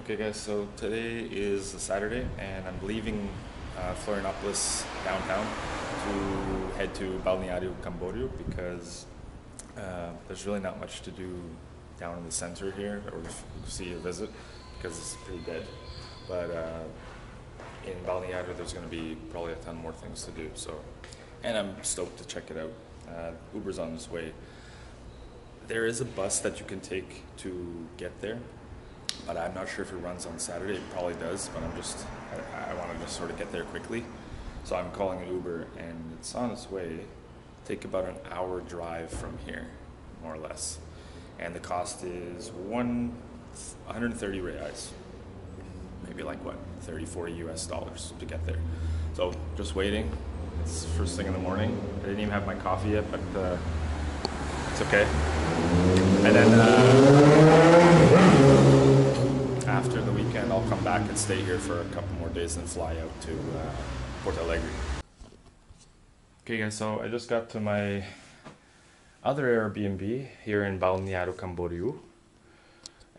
Okay, guys, so today is a Saturday, and I'm leaving uh, Florianopolis downtown to head to Balneario Camboriú because uh, there's really not much to do down in the center here or see a visit because it's pretty dead. But uh, in Balneario, there's going to be probably a ton more things to do. So, and I'm stoked to check it out. Uh, Uber's on its way. There is a bus that you can take to get there, but I'm not sure if it runs on Saturday. It probably does, but I'm just I, I want to just sort of get there quickly. So I'm calling an Uber, and it's on its way. Take about an hour drive from here, more or less, and the cost is one 130 reais, maybe like what 30, 40 US dollars to get there. So just waiting. It's first thing in the morning. I didn't even have my coffee yet, but uh, it's okay. And then. Uh, after the weekend, I'll come back and stay here for a couple more days and fly out to uh, Porto Alegre. Okay, guys, so I just got to my other Airbnb here in Balneário Camboriú,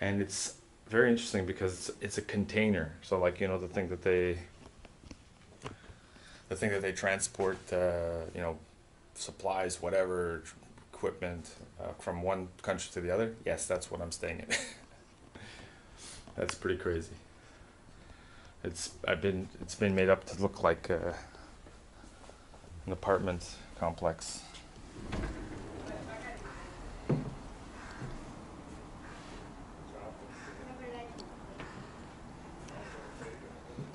and it's very interesting because it's a container. So, like you know, the thing that they, the thing that they transport, uh, you know, supplies, whatever, equipment uh, from one country to the other. Yes, that's what I'm staying in. That's pretty crazy. It's I've been it's been made up to look like uh, an apartment complex.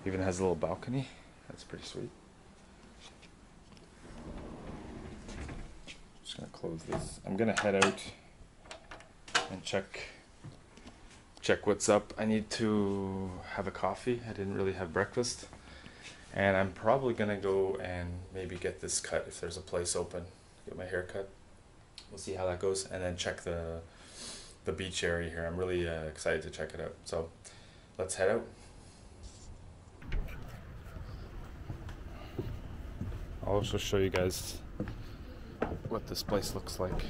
Even has a little balcony. That's pretty sweet. Just gonna close this. I'm gonna head out and check check what's up. I need to have a coffee. I didn't really have breakfast. And I'm probably gonna go and maybe get this cut if there's a place open. Get my hair cut. We'll see how that goes, and then check the the beach area here. I'm really uh, excited to check it out. So let's head out. I'll also show you guys what this place looks like.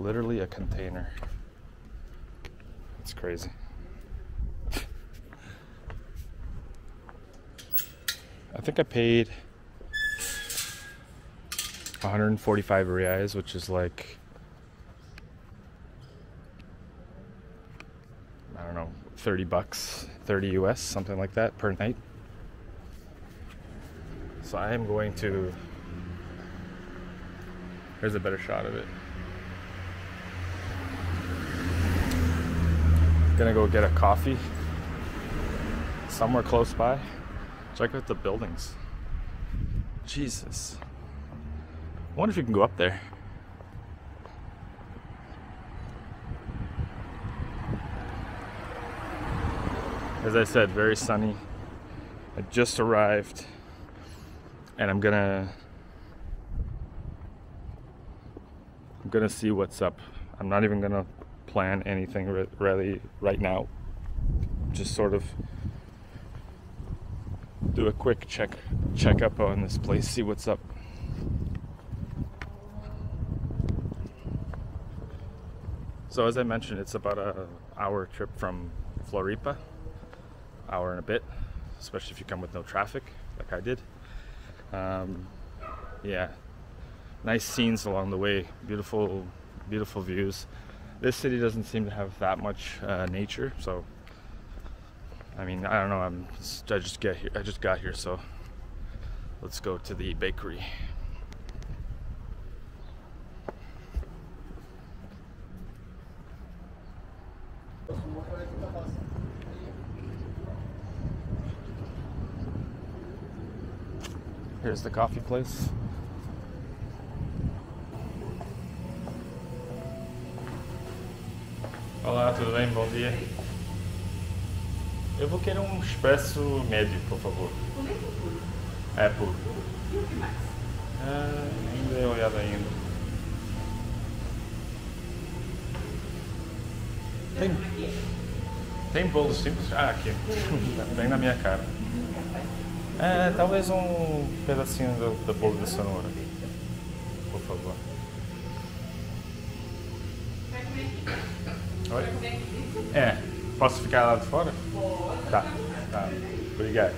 Literally a container. It's crazy. I think I paid 145 reais, which is like I don't know, 30 bucks, 30 US, something like that per night. So I am going to Here's a better shot of it. Gonna go get a coffee somewhere close by. Check out the buildings. Jesus. I wonder if you can go up there. As I said, very sunny. I just arrived and I'm gonna I'm gonna see what's up. I'm not even gonna plan anything re- really right now. Just sort of do a quick check check up on this place, see what's up. So as I mentioned, it's about a hour trip from Floripa, hour and a bit, especially if you come with no traffic, like I did. Um, yeah, nice scenes along the way, beautiful, beautiful views. This city doesn't seem to have that much uh, nature, so I mean, I don't know. I'm just, I just get here. I just got here, so let's go to the bakery. Here's the coffee place. Olá, tudo bem? Bom dia. Eu vou querer um expresso médio, por favor. É puro. E o que mais? Ah, dei uma olhada ainda. Tem, Aqui. tem bolo simples? Ah, aqui. Bem na minha cara. É, talvez um pedacinho do, do bolo de cenoura. Por favor. Oi? É. Posso ficar lá de fora? Tá. Tá. Obrigado.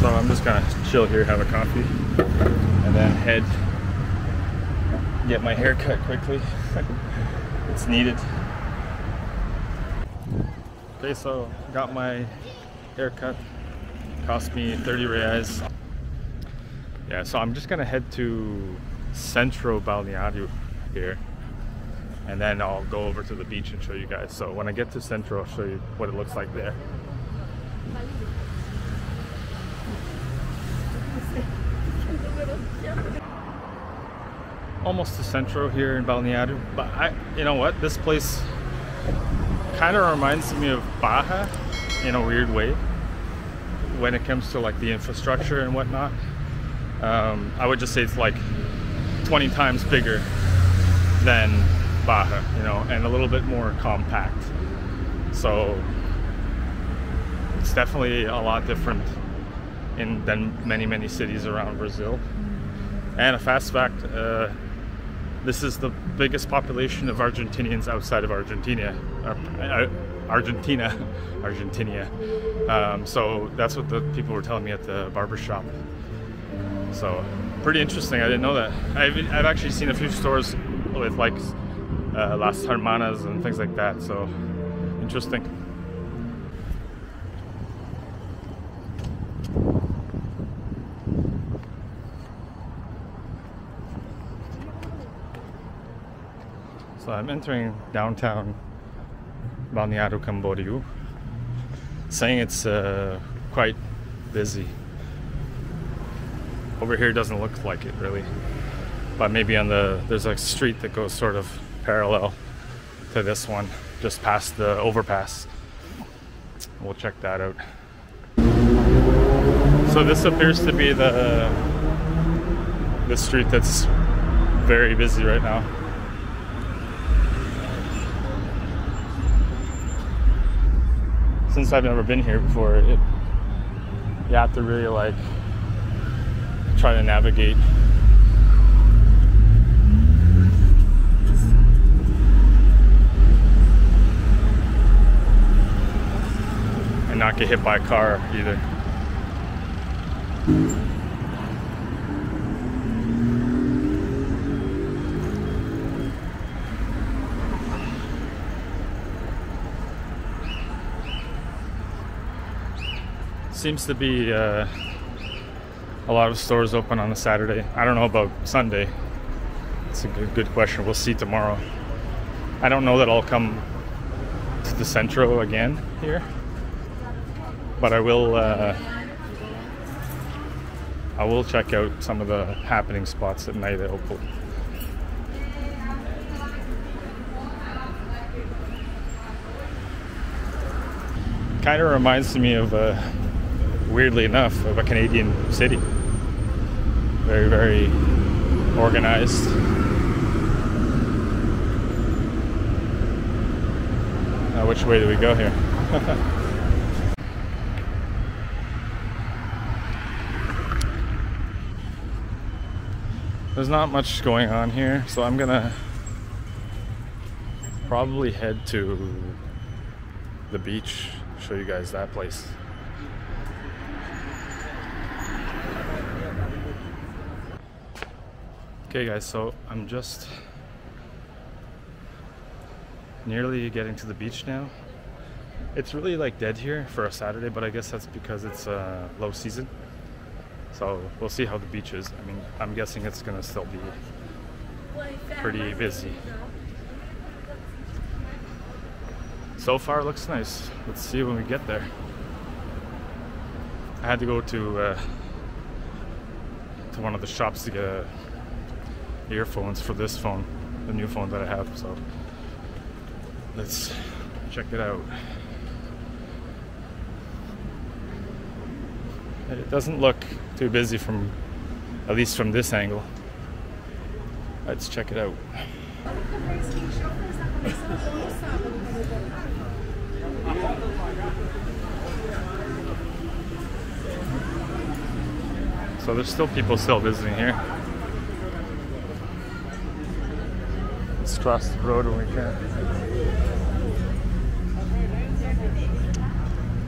So I'm just gonna chill here, have a coffee, and then head get my hair cut quickly. it's needed. Okay, so got my haircut. Cost me 30 reais. Yeah, so I'm just gonna head to Centro Balneario here. And then I'll go over to the beach and show you guys. So when I get to Centro, I'll show you what it looks like there. almost to Centro here in Balneario. But I, you know what, this place kind of reminds me of Baja in a weird way when it comes to like the infrastructure and whatnot. Um, I would just say it's like 20 times bigger than Baja, you know, and a little bit more compact. So it's definitely a lot different in than many many cities around Brazil. And a fast fact, uh, this is the biggest population of Argentinians outside of Argentina. Uh, Argentina, Argentina. Um, so that's what the people were telling me at the barber shop. So pretty interesting. I didn't know that. I've, I've actually seen a few stores with like uh, Las Hermanas and things like that. So interesting. So I'm entering downtown Balneário Camboriú, saying it's uh, quite busy. Over here doesn't look like it really, but maybe on the there's a street that goes sort of parallel to this one, just past the overpass. We'll check that out. So this appears to be the the street that's very busy right now. Since I've never been here before, it, you have to really like try to navigate. And not get hit by a car either. Seems to be uh, a lot of stores open on a Saturday. I don't know about Sunday. It's a good, good question. We'll see tomorrow. I don't know that I'll come to the Centro again here, but I will. Uh, I will check out some of the happening spots at night. Hopefully. Kind of reminds me of. Uh, weirdly enough, of a Canadian city. Very, very organized. Now, which way do we go here? There's not much going on here, so I'm gonna probably head to the beach, show you guys that place. Okay guys, so I'm just nearly getting to the beach now. It's really like dead here for a Saturday, but I guess that's because it's uh, low season. So we'll see how the beach is. I mean, I'm guessing it's gonna still be pretty busy. So far looks nice. Let's see when we get there. I had to go to uh, to one of the shops to get a earphones for this phone, the new phone that I have. So let's check it out. It doesn't look too busy from, at least from this angle. Let's check it out. So there's still people still visiting here. Let's the road when we can.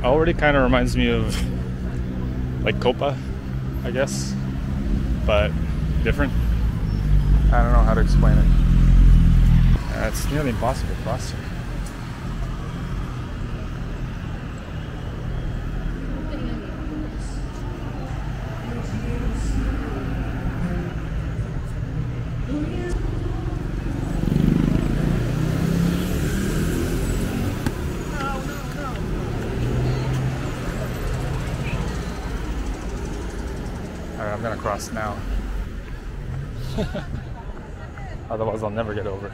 Already kind of reminds me of like Copa, I guess, but different. I don't know how to explain it. Uh, it's nearly impossible to cross. Alright, Now. Otherwise, I'll never get over.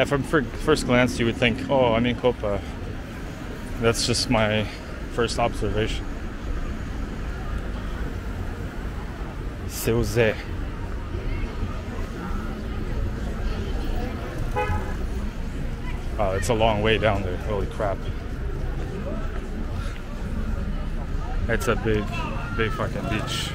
Yeah, from fir- first glance, you would think, oh, I'm in Copa. That's just my first observation. Seuze. Oh, it's a long way down there. Holy crap. It's a big, big fucking beach.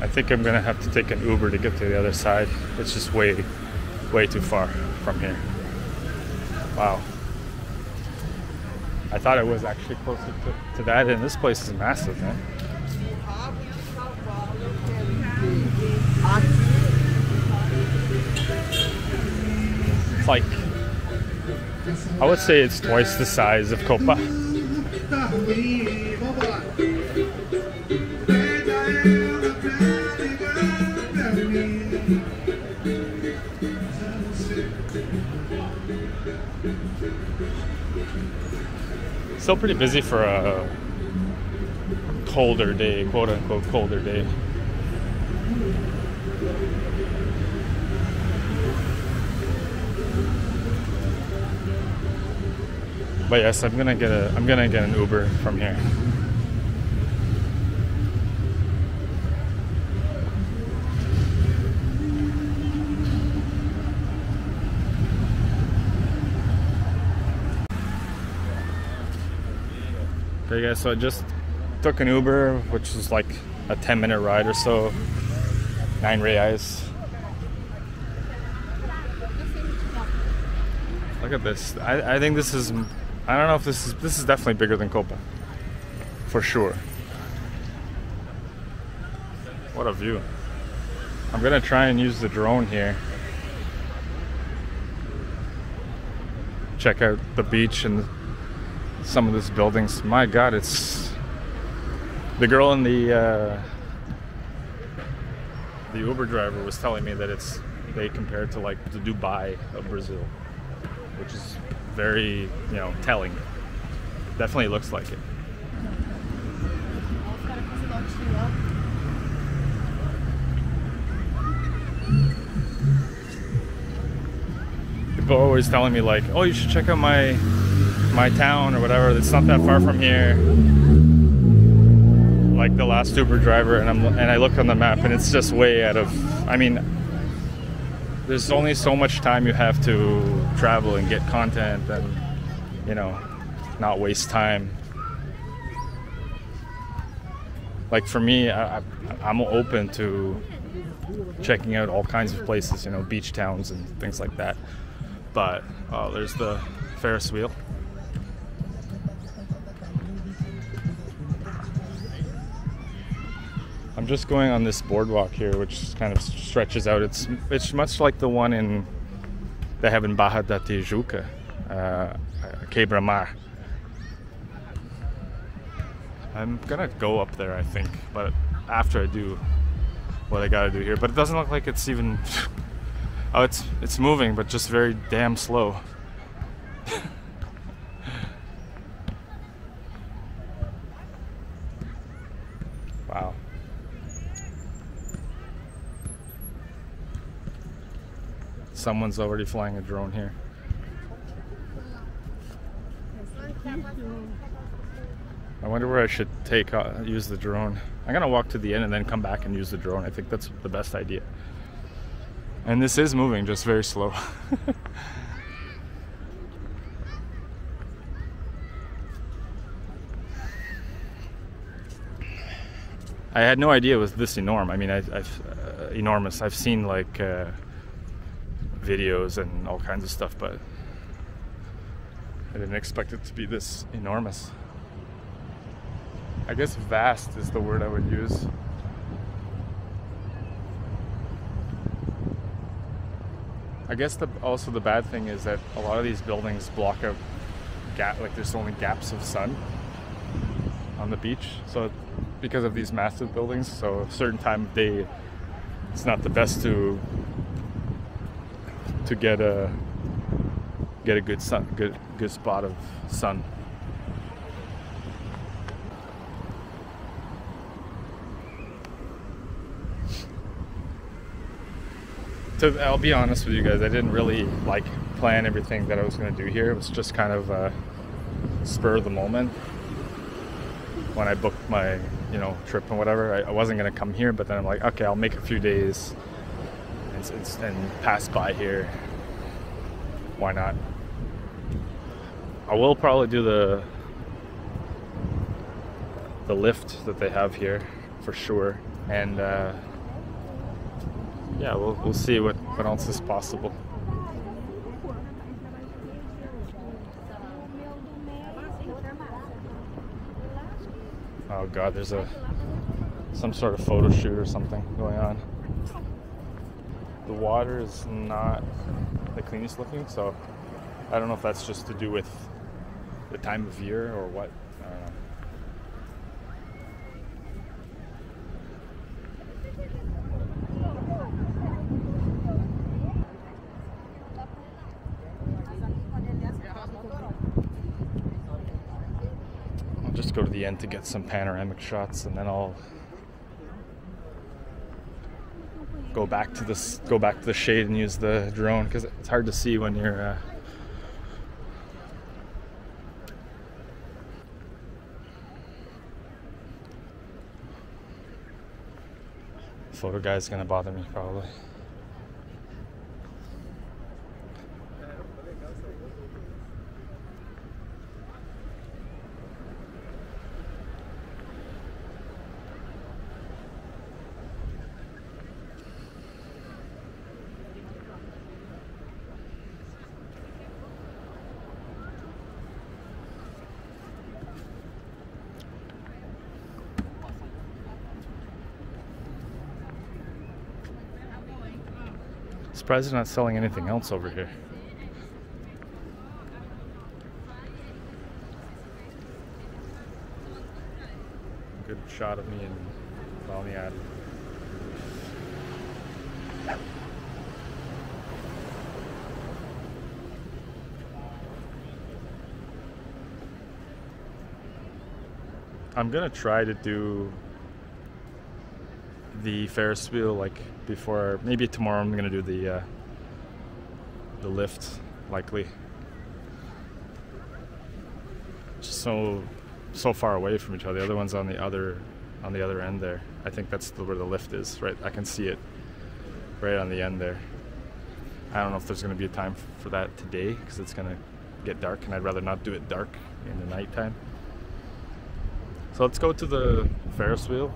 I think I'm gonna have to take an Uber to get to the other side. It's just way, way too far from here. Wow. I thought it was actually closer to, to that, and this place is massive, man. It's like, I would say it's twice the size of Copa. Still pretty busy for a colder day, quote unquote colder day. But yes, I'm gonna get a I'm gonna get an Uber from here. Guys, so I just took an Uber, which was like a 10 minute ride or so. Nine reais. Look at this. I, I think this is I don't know if this is this is definitely bigger than Copa. For sure. What a view. I'm gonna try and use the drone here. Check out the beach and some of these buildings. My God, it's the girl in the uh, the Uber driver was telling me that it's they compared to like the Dubai of Brazil, which is very you know telling. Definitely looks like it. People are always telling me like, oh, you should check out my my town or whatever. It's not that far from here. Like the last Uber driver, and I'm and I look on the map, and it's just way out of. I mean, there's only so much time you have to travel and get content, and you know, not waste time. Like for me, I, I'm open to checking out all kinds of places, you know, beach towns and things like that. But oh, there's the Ferris wheel. I'm just going on this boardwalk here, which kind of stretches out. It's it's much like the one in they have in Barra da Tijuca. Uh, I Quebra-Mar. I'm gonna go up there, I think, but after I do what I gotta do here. But it doesn't look like it's even. oh, it's it's moving, but just very damn slow. wow. Someone's already flying a drone here. I wonder where I should take uh, use the drone. I'm gonna walk to the end and then come back and use the drone. I think that's the best idea. And this is moving just very slow. I had no idea it was this enormous. I mean, I, have uh, enormous. I've seen like uh, videos and all kinds of stuff, but I didn't expect it to be this enormous. I guess vast is the word I would use. I guess the also the bad thing is that a lot of these buildings block out gap like there's only gaps of sun on the beach. So because of these massive buildings, so a certain time of day it's not the best to to get a get a good sun good good spot of sun. to I'll be honest with you guys, I didn't really like plan everything that I was going to do here. It was just kind of a spur of the moment when I booked my you know trip and whatever. I, I wasn't going to come here, but then I'm like, okay, I'll make a few days and, and pass by here. Why not? I will probably do the the lift that they have here for sure, and. Uh, yeah, we'll, we'll see what, what else is possible. Oh god, there's a some sort of photo shoot or something going on. The water is not the cleanest looking, so I don't know if that's just to do with the time of year or what. I don't know. I'll just go to the end to get some panoramic shots, and then I'll go back to this, go back to the shade and use the drone because it's hard to see when you're. Uh, photo guy's gonna bother me probably. Surprised they're not selling anything else over here. Good shot of me in Balnead. I'm gonna try to do the Ferris wheel like before. Maybe tomorrow I'm gonna do the uh, the lift, likely. Just so so far away from each other. The other one's on the other on the other end there. I think that's the, where the lift is. Right, I can see it right on the end there. I don't know if there's to be a time for that today because it's to get dark, and I'd rather not do it dark in the nighttime. So let's go to the Ferris wheel.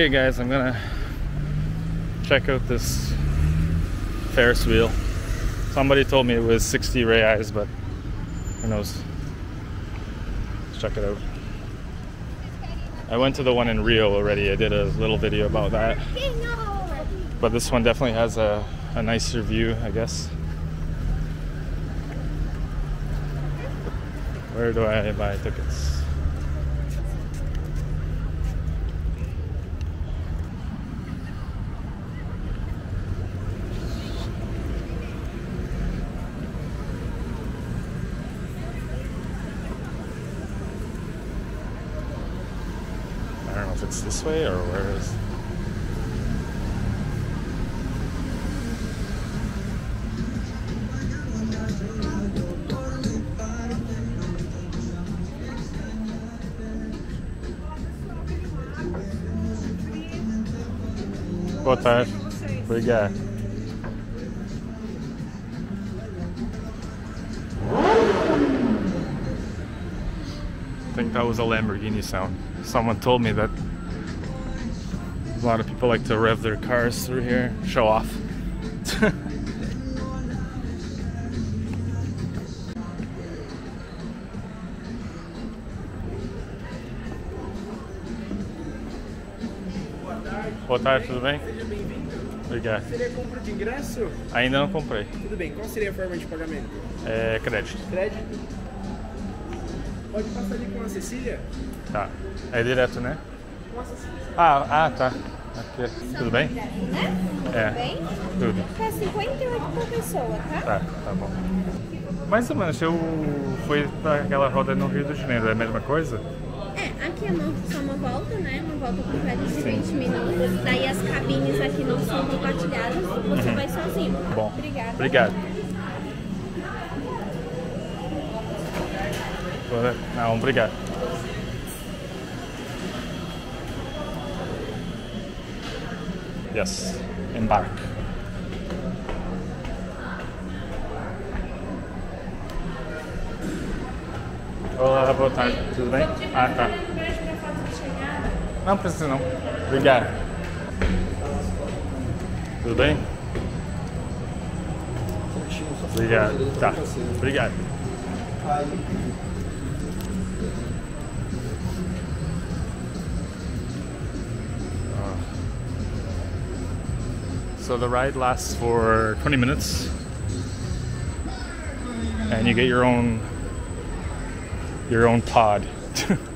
Okay, guys, I'm gonna check out this Ferris wheel. Somebody told me it was 60 reais, but who knows? Let's check it out. I went to the one in Rio already. I did a little video about that. But this one definitely has a, a nicer view, I guess. Where do I buy tickets? I don't know if it's way or where is. Boa tarde. Obrigado. I think that was a Lamborghini sound. Someone told me that a lot of people like to rev their cars through here, show off. Boa tarde, tudo bem? Seja bem-vindo. Obrigado. Seria compra de ingresso? Ainda não comprei. Tudo bem. Qual seria a forma de pagamento? É crédito. Crédito? Pode passar ali com a Cecília? Tá. É direto, né? Ah, ah, tá. Aqui. Tudo bem? Né? É. Tudo bem? Tudo. Tá 58 por pessoa, tá? Tá, tá bom. Mais ou menos, eu fui para aquela roda no Rio de Janeiro, é a mesma coisa? É, aqui é uma, só uma volta, né? Uma volta perto de 20 minutos. Daí as cabines aqui não são compartilhadas, você vai sozinho. Uhum. Bom. Obrigada. Obrigado. Não, obrigado. Yes, embark. Olá, boa tarde. Tudo bem? Ah, tá. Não precisa não. Obrigado. Tudo bem? Obrigado. Tá. Obrigado. So the ride lasts for 20 minutes, and you get your own your own pod.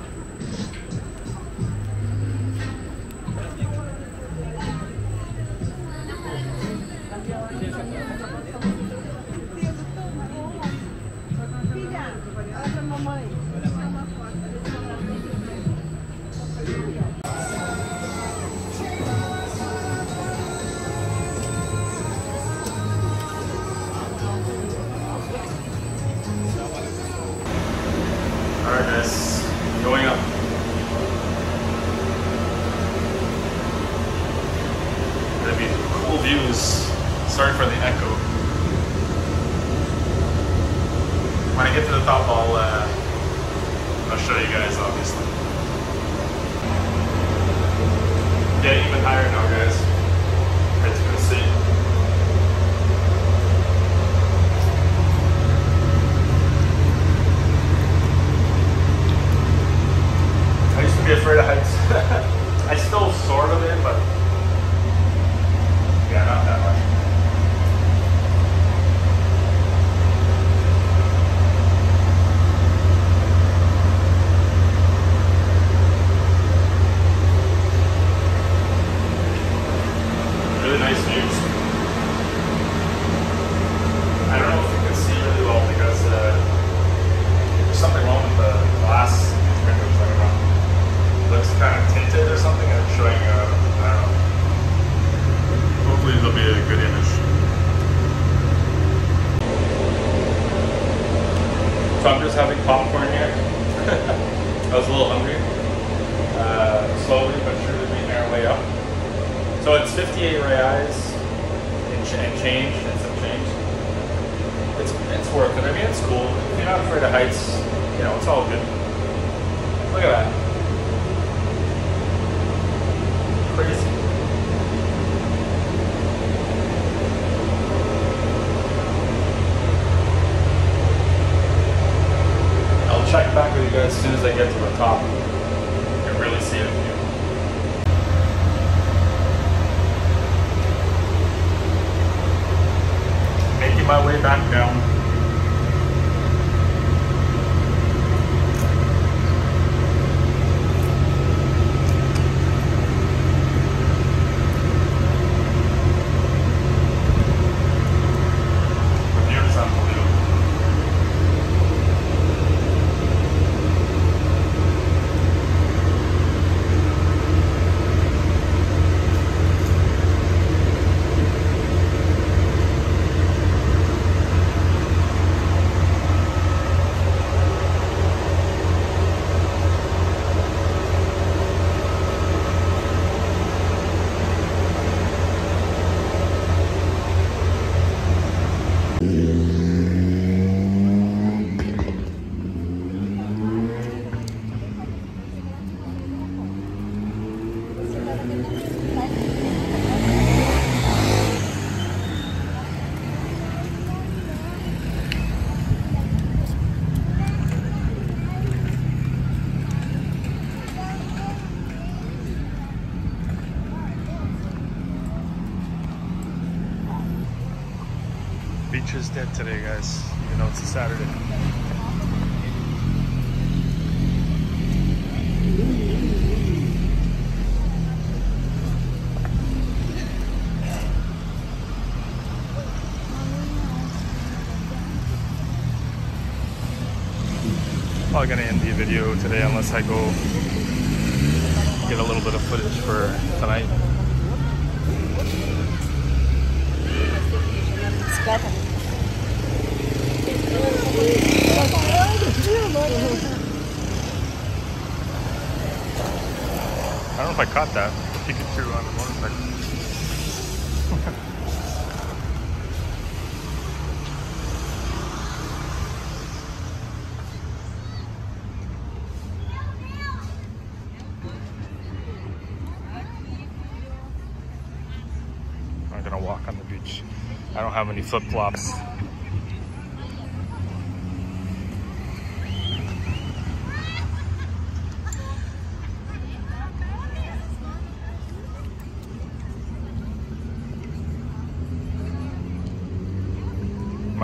Worth it. I mean, it's cool. If you're not afraid of heights, you know, it's all good. Look at that. crazy. I'll check back with you guys as soon as I get to the top and really see a view. Making my way back down. The view is unbelievable. Beach is dead today, guys, even though it's a Saturday. Probably gonna end the video today unless I go get a little bit of footage for tonight. I don't know if I caught that. Pikachu on the motorcycle. I'm gonna walk on the beach. I don't have any flip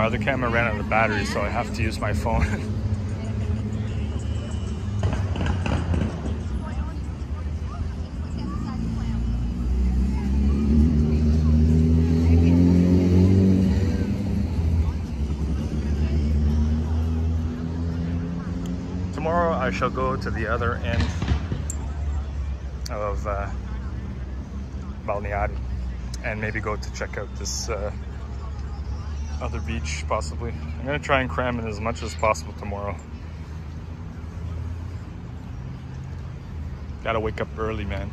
My other camera ran out of battery, so I have to use my phone. Tomorrow I shall go to the other end of uh, Balneari and maybe go to check out this uh, other beach possibly. I'm gonna try and cram in as much as possible tomorrow. Gotta wake up early, man.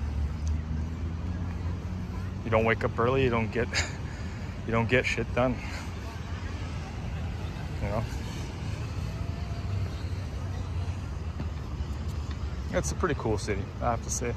You don't wake up early, you don't get you don't get shit done. You know? It's a pretty cool city, I have to say.